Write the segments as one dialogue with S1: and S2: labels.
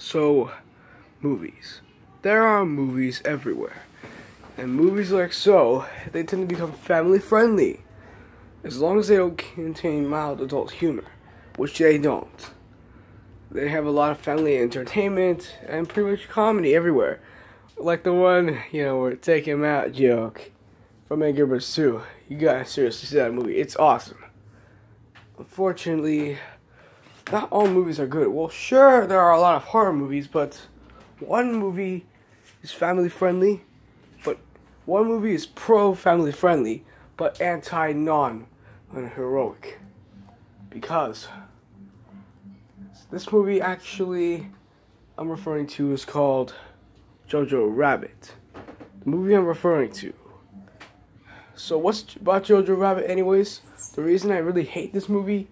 S1: So, movies. There are movies everywhere. And movies like so, they tend to become family friendly. As long as they don't contain mild adult humor, which they don't. They have a lot of family entertainment and pretty much comedy everywhere. Like the one, you know, where take him out joke from Angry Birds 2. You gotta seriously see that movie. It's awesome. Unfortunately, not all movies are good. Well, sure, there are a lot of horror movies, but one movie is family friendly, but one movie is pro family friendly, but anti non heroic. Because this movie actually I'm referring to is called Jojo Rabbit. The movie I'm referring to. So what's about Jojo Rabbit anyways? The reason I really hate this movie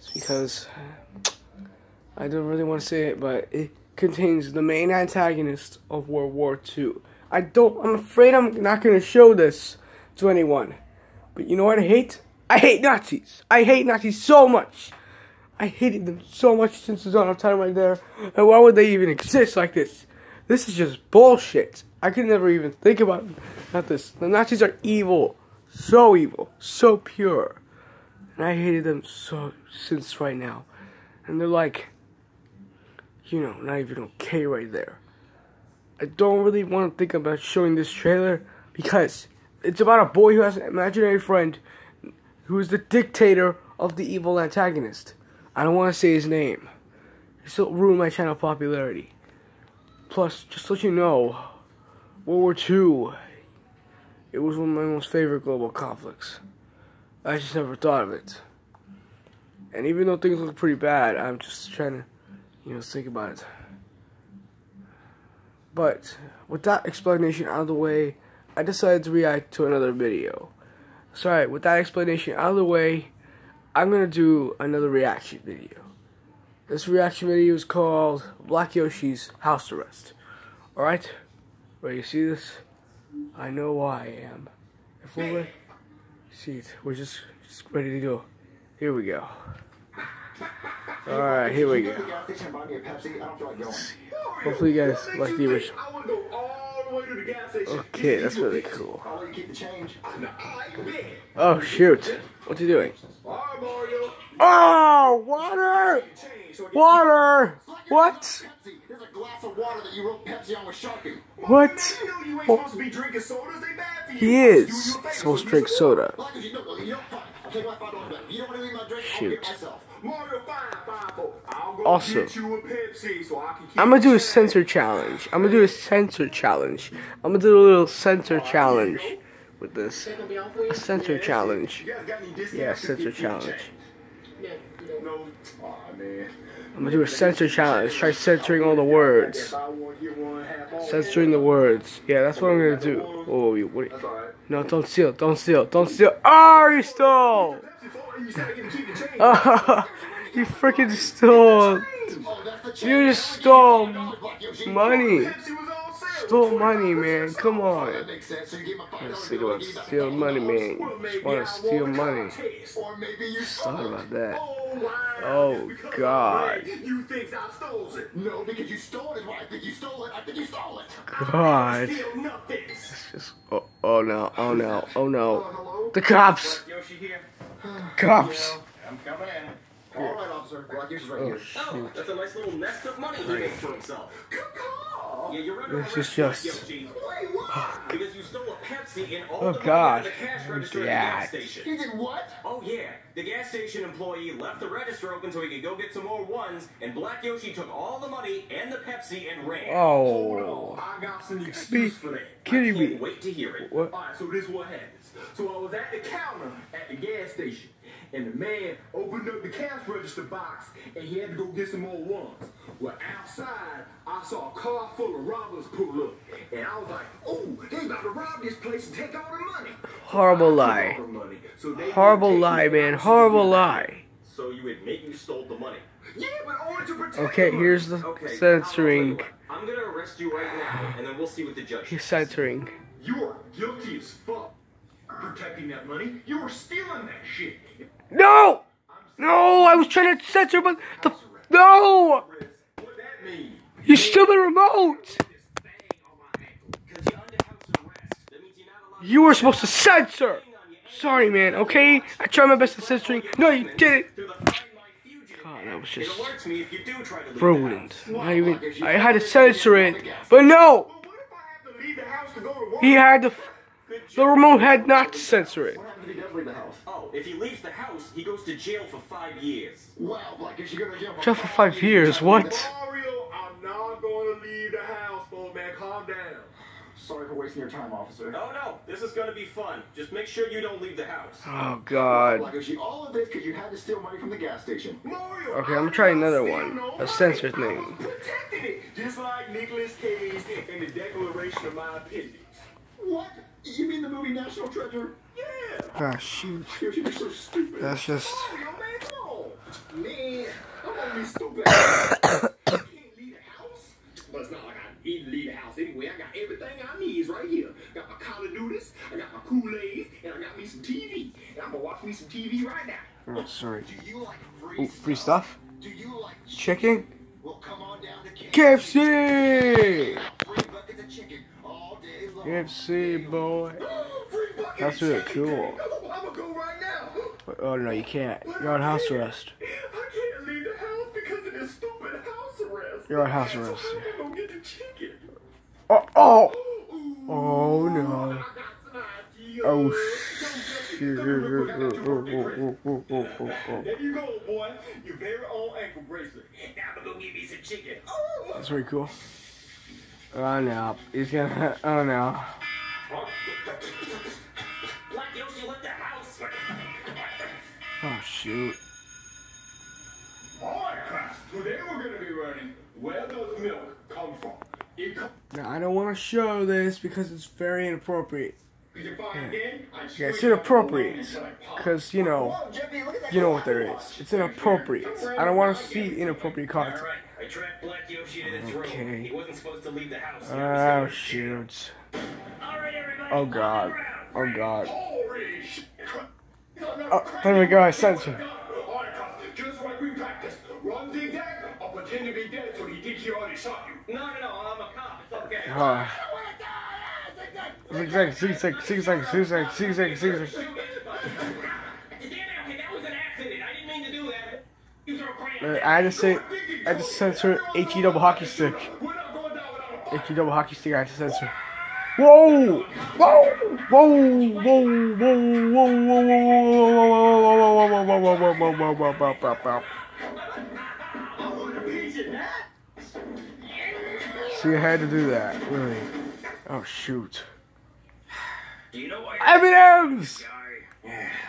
S1: is because I don't really want to say it, but it contains the main antagonist of World War II. I don't, I'm afraid I'm not going to show this to anyone. But you know what I hate? I hate Nazis. I hate Nazis so much. I hated them so much since the dawn of time right there. And why would they even exist like this? This is just bullshit. I could never even think about not this. The Nazis are evil. So evil. So pure. And I hated them so since right now. And they're like you know, not even okay right there. I don't really want to think about showing this trailer because it's about a boy who has an imaginary friend who is the dictator of the evil antagonist. I don't want to say his name. It'll ruin my channel popularity. Plus, just to let you know, World War II, it was one of my most favorite global conflicts. I just never thought of it. And even though things look pretty bad, I'm just trying to you know, think about it. But with that explanation out of the way, I decided to react to another video. Sorry, with that explanation out of the way, I'm gonna do another reaction video. This reaction video is called Black Yoshi's House Arrest. Alright? Ready to see this? I know why I am. If we're see it, we're just, just ready to go. Here we go. Alright, here we go. Hopefully you guys like the original. Okay, that's really cool. Oh shoot. What's he doing? Oh, water! Water! What? What? He is supposed to drink soda. Shoot. Also, I'm gonna do a censor challenge. I'm gonna do a censor challenge. I'm gonna do a little censor challenge with this. A censor challenge. Yeah, censor challenge. I'm gonna do a censor challenge. Try censoring all the words. Censoring the words. Yeah, that's what I'm gonna do. Oh, you, what? No, don't steal. Don't steal. Don't steal. Ah, oh, you stole! Oh, you freaking stole. You just stole money. Stole money, man. Come on. I'm sick about stealing money, man. You just want to steal money. Sorry about that. Oh, God. No, because you stole it. I think you stole it. I think you stole it. God. It's just. Oh, oh no. Oh no. Oh no. The cops. Cops. I'm coming in. All right, officer. Well, right oh, here. Oh, that's a nice little nest of money he made for himself. Good call. Yeah, you're right. This is just. because you stole a Pepsi and all oh, the God. the cash register at the gas station. You did what? Oh yeah. The gas station employee left the register open so he could go get some more ones, and Black Yoshi took all the money and the Pepsi and ran. Oh. I got some excuse for that. Kidding me. Wait to hear it. What? All right, so this is what happens. So I was at the counter at the gas station and the man opened up the cash register box and he had to go get some more ones. Well, outside, I saw a car full of robbers pull up, and I was like, "Oh, they about to rob this place and take all the money." Horrible lie. Money. So Horrible lie, man. Horrible lie. So you admit you stole the money? Yeah, but only to protect Okay, here's the okay, censoring. I'm gonna arrest you right now, and then we'll see what the judge. He's censoring. You are guilty as fuck. Protecting that money, you were stealing that shit. No! No, I was trying to censor, but the no. You stupid remote! You were supposed to censor! Sorry, man, okay? I tried my best to censoring. No, you didn't! God, that was just ruined. I even I had to censor it, but no! He had to. The remote had not to censor it.
S2: What happens if he does leave the house?
S3: Oh, if he leaves the house, he goes to jail for five years.
S2: Wow, Black Yoshi gonna jail for
S1: Jail for five years, what?
S4: Mario, I'm not gonna leave the house, old man. Calm down.
S2: Sorry for wasting your time, officer.
S3: Oh no, this is gonna be fun. Just make sure you don't leave the house.
S1: Oh, God.
S2: Black Yoshi all of this because you had to steal money from the gas station?
S4: Mario,
S1: Okay, I'm gonna try another one. A censor thing.
S4: Protecting it, just like Nicolas Cage in the Declaration of My Appendix.
S2: What? You mean the movie National Treasure?
S4: Yeah.
S1: Ah, shoot.
S2: You're, so stupid.
S1: That's just.
S4: Man, come on. Man, I'm only stupid. I can't leave the house. But it's not like I need to leave the house anyway. I got everything I need is right here. Got my Call of Duties, I got my Kool-Aid, and I got me some TV. And I'm gonna watch me some TV right now.
S1: Oh, sorry.
S2: Do you like free,
S1: Oh, free stuff?
S2: Do you like
S1: Chicken?
S2: Well, come on down to
S1: KFC!
S2: Free buckets of chicken
S1: UFC, boy. That's really cool.
S4: But,
S1: oh no, you can't. You're on house arrest. You're on house arrest. Oh, oh, oh no. Oh shit.
S4: There you go, boy. Your very own ankle bracelet. Now I'm gonna go give me some chicken.
S1: That's very cool. Oh, no. He's gonna. Oh, no. Oh, shoot.
S4: All right, class. Today we're gonna be learning where does milk come from?
S1: Now, I don't want to show this because it's very inappropriate.
S4: I
S1: Yeah, it's inappropriate. Because, you know, you know what there is. It's inappropriate. I don't want to see inappropriate content.
S3: Alright, I tracked Black Yoshi to this room.
S1: Okay.
S3: He wasn't supposed to leave the house.
S1: Oh,
S3: was
S1: shoot. Oh, God. Oh, God. Oh, there we go. I censored.
S4: All right, class. Just like we practiced. Run zigzag or pretend to be dead so he thinks he already shot you.
S3: No, no, no, I'm a cop. It's okay.
S1: Ah. Zigzag, zigzag, zigzag, zigzag, zigzag, zigzag.
S3: Damn it, okay, that was an accident. I didn't mean to do that. You throw a
S1: Uh,
S3: crayon.
S1: I just say, I just censor HE double hockey stick.
S4: We're not going down without a fight.
S1: HE double hockey stick. I have to censor. Whoa! Whoa! Whoa! Whoa! Whoa! Whoa! Whoa! Whoa! Whoa! Whoa! Whoa! Whoa! Whoa! Whoa! Whoa! Whoa! Whoa! Whoa! Whoa!
S4: I want a piece of that.
S1: See, I had to do that. Really. Oh shoot.
S3: Do you know why?
S1: M&M's.
S3: Guy. Yeah,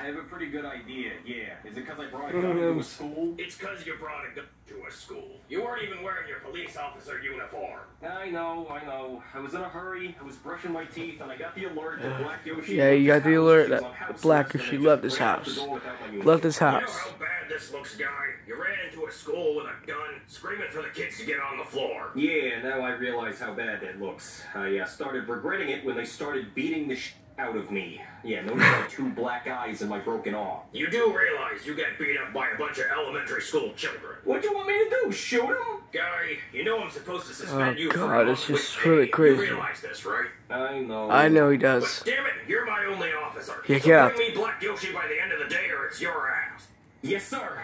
S3: I have a pretty good idea. Yeah. Is it because I brought a gun to a school? It's because you brought a gun to a school. You weren't even wearing your police officer uniform. I know, I know. I was in a hurry. I was brushing my teeth, and I got the alert that Black Yoshi.
S1: Yeah, you got the alert that Black
S3: arrest,
S1: Yoshi
S3: and I
S1: left
S3: just
S1: his
S3: ran out the
S1: house.
S3: door without
S1: Left his house.
S3: You know how bad this looks, guy? You ran into a school with a gun, screaming for the kids to get on the floor. Yeah, now I realize how bad that looks. I uh, started regretting it when they started beating the sh out of me. Yeah, notice my two black eyes and my broken arm. You do realize you got beat up by a bunch of elementary school children. What do you want me to do? Shoot them? Guy, you know I'm supposed to suspend
S1: Oh,
S3: you for
S1: God,
S3: a
S1: it's
S3: month
S1: just really
S3: pay.
S1: crazy.
S3: You realize this, right? I know.
S1: I know he
S3: But
S1: does.
S3: damn it, you're my only officer.
S1: Yeah,
S3: so
S1: get out.
S3: bring me Black Yoshi by the end of the day or it's your ass. Yes, sir.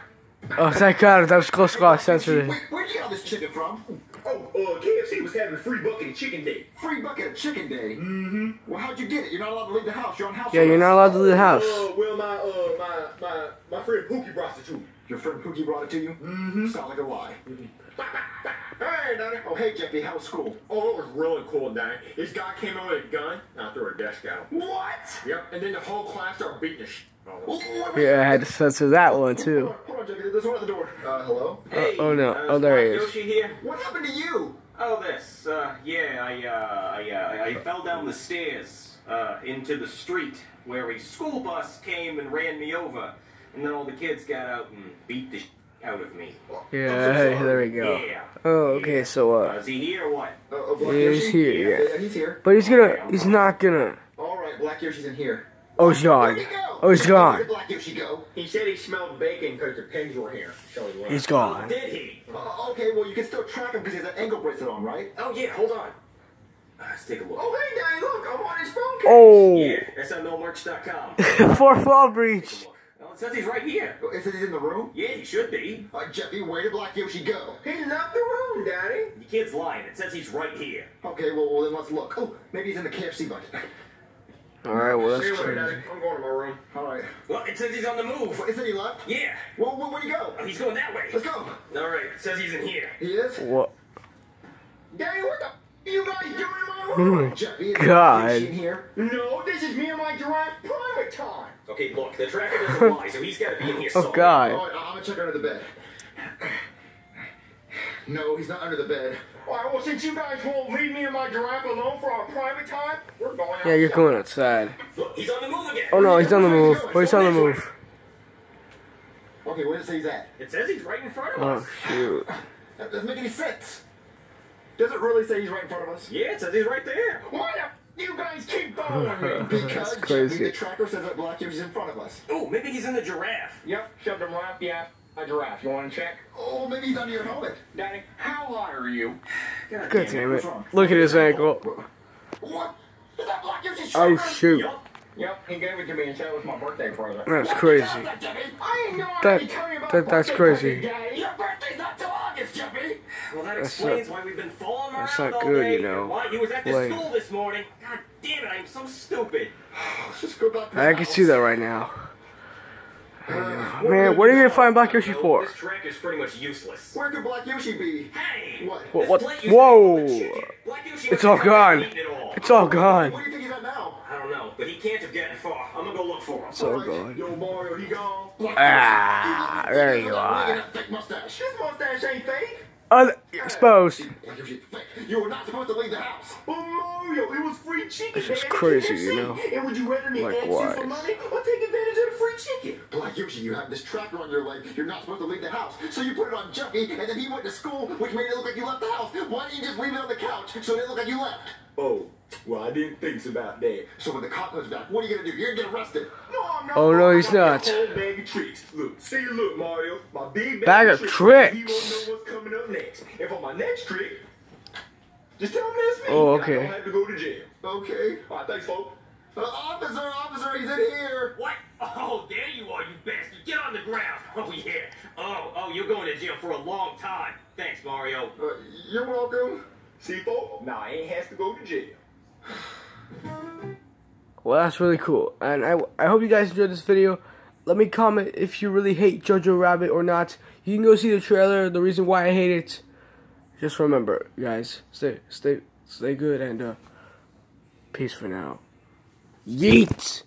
S1: Oh, thank God. That was close call. I censored it.
S2: Wait, where'd you get all this chicken from?
S4: Oh, uh, KFC was having a free bucket of chicken day.
S2: Free bucket of chicken day. Mm-hmm. Well, how'd you get it? You're not allowed to leave the house. You're on house
S1: Yeah, you're not allowed to leave the house.
S4: Uh, well, my, uh, my, my, my friend Pookie brought it to me.
S2: Your friend Pookie brought it to you? Mm-hmm. Sound like a lie.
S4: Hey, Donnie.
S2: Oh, hey, Jeffy, how was school?
S4: Oh, it was really cool, Donnie. This guy came in with a gun, and I threw a desk at him.
S2: What?
S4: Yep, and then the whole class started beating the shit out of him.
S2: Wait, wait,
S1: Yeah, I had to censor that one too.
S2: Hold on, hold on, Jeffy. There's one at the door. Uh, hello?
S1: Oh, oh, no. Oh, there he is.
S3: Yoshi here.
S2: What happened to you?
S3: Oh, this. Uh, yeah, I, uh, I, uh, I fell down the stairs, uh, into the street where a school bus came and ran me over. And then all the kids got out and beat the shit out of me.
S1: Yeah, hey, there we go.
S3: Yeah.
S1: Oh, okay. So,
S3: Uh,
S1: uh,
S3: is he here or what?
S2: Uh, uh, Black
S1: he's
S2: Yoshi?
S1: here, yeah.
S2: he's here.
S1: but he's gonna. He's not gonna.
S2: All right, Black Yoshi's in here.
S1: Oh, he's gone.
S2: Where'd he go?
S1: Oh, he's
S2: Where
S1: gone.
S2: did Black Yoshi go?
S4: He said he smelled bacon because the pigs were here. So he left.
S1: He's gone.
S3: Did he?
S2: Uh, okay, well, you can still track him because he has an ankle bracelet on, right?
S3: Oh yeah, hold on. Uh, let's take a look.
S4: Oh, hey, Daddy, look, I'm on his phone case.
S1: Oh,
S3: Yeah, SMLmerch.com.
S1: fourth wall breach.
S3: Look. Well, it says he's right here.
S2: It says he's in the room.
S3: Yeah, he should be.
S2: Uh, Jeffy, where did Black Yoshi go?
S4: He left the room, Daddy.
S3: The kid's lying. It says he's right here.
S2: Okay, well, well then let's look. Oh, maybe he's in the KFC bunch.
S1: All right, well
S4: See you
S1: that's
S4: later, Daddy. I'm going to my room.
S2: All right.
S3: Well, it says he's on the move.
S2: Well, isn't he left?
S3: Yeah.
S2: Well, where, where'd he go?
S3: Oh, he's going that way.
S2: Let's go.
S3: All right. It says he's in here.
S2: He is?
S1: What?
S4: Daddy, what the f- you guys doing oh in my room?
S1: Oh
S4: room?
S1: my
S2: Jeffy, is
S1: God.
S2: Black Yoshi in here?
S4: No, this is me and my giraffe private time.
S3: Okay, look. The tracker doesn't lie, so he's got to be in here
S1: Oh. God.
S2: All right, I'm gonna check under the bed. No, he's not under the bed.
S4: All right, well, since you guys won't leave me and my giraffe alone for our private time, we're going outside.
S1: Yeah, you're going outside.
S3: Look, he's on the move again.
S1: Oh no, he's on the move. Oh, he's on the move.
S2: Okay, where does it say he's at?
S3: It says he's right in front of
S1: Oh
S3: us.
S1: Oh, shoot.
S2: That doesn't make any sense. Does it really say he's right in front of us?
S3: Yeah, it says he's right there.
S4: Why the f- you guys keep following me?
S2: Because
S1: That's crazy.
S2: The tracker says that Black Yoshi's in front of us.
S3: Oh, maybe he's in the giraffe.
S4: Yep, shoved him right up the ass. A giraffe. You want to check?
S2: Oh, maybe he's under your helmet.
S4: Danny, how high are you?
S3: God
S1: God
S3: damn
S1: damn it. Look at his ankle.
S2: What? Is that Black Yoshi's
S1: Oh shoot.
S3: Yup.
S4: Yep, he gave it to me and said it was my birthday present.
S1: That's crazy.
S4: I ain't know I
S1: That-
S4: could tell you about
S1: that- that's crazy.
S2: Your birthday's not till August, Jeffy.
S3: Well, that
S1: That's
S3: explains
S1: not-
S3: why we've been falling around
S1: that's not
S3: all
S1: good,
S3: day.
S1: you know.
S3: Why he was at the
S1: Like-
S3: school this morning. God damn it, I'm so stupid.
S2: Let's just go back to the
S1: I can see that right now.
S2: Uh,
S1: Man, what are you gonna find Black Yoshi for?
S3: This track is pretty much useless.
S2: Where could Black Yoshi be?
S3: Hey!
S2: What?
S1: What- what-
S3: plate used to be
S1: whoa.
S3: full of chicken. Black Yoshi
S1: It's
S3: must
S1: all gone.
S3: all.
S1: It's all gone.
S2: Where do you think he's at now?
S3: I don't know, but he can't have gotten far. I'm gonna go look for him.
S1: It's all
S2: Alright.
S1: gone.
S4: Yo, Mario, he gone.
S2: Black
S1: Ah, there you
S2: Look at
S1: are.
S2: that thick mustache.
S4: This mustache ain't fake.
S1: Oh, exposed.
S2: Black Yoshi, thick. You were not supposed to leave the house.
S4: But Mario, it was free chicken.
S1: This is crazy, you know?
S4: And would you rather me
S1: Like
S4: ask you
S1: what?
S4: for money or take advantage of the free chicken?
S2: Black Yoshi, you have this tracker on your leg. You're not supposed to leave the house. So you put it on Jeffy, and then he went to school, which made it look like you left the house. Why didn't you just leave it on the couch so it didn't look like you left?
S4: Oh, well, I didn't think about that.
S2: So when the cop comes back, what are you gonna do? You're gonna get arrested.
S4: No, I'm not.
S1: Oh, no,
S4: I
S1: not.
S4: bag of tricks. Look, see, look, Mario. My big bag,
S1: Bag of
S4: He
S1: tricks.
S4: won't know what's coming up next. And for my next trick, just tell him that's me.
S1: Oh, okay.
S4: I don't have to go to jail.
S2: Okay.
S4: All right, thanks, folks.
S2: Uh, officer, officer, he's in here.
S3: What? Oh, there you are, you bastard. Get on the ground. Oh, yeah. Oh, oh, you're going to jail for a long time. Thanks, Mario.
S2: Uh, you're welcome.
S4: Folks? Nah, I ain't has to go to jail.
S1: Well, that's really cool. And I, I hope you guys enjoyed this video. Let me comment if you really hate Jojo Rabbit or not. You can go see the trailer, the reason why I hate it. Just remember, guys, stay stay stay good and uh peace for now. Yeet!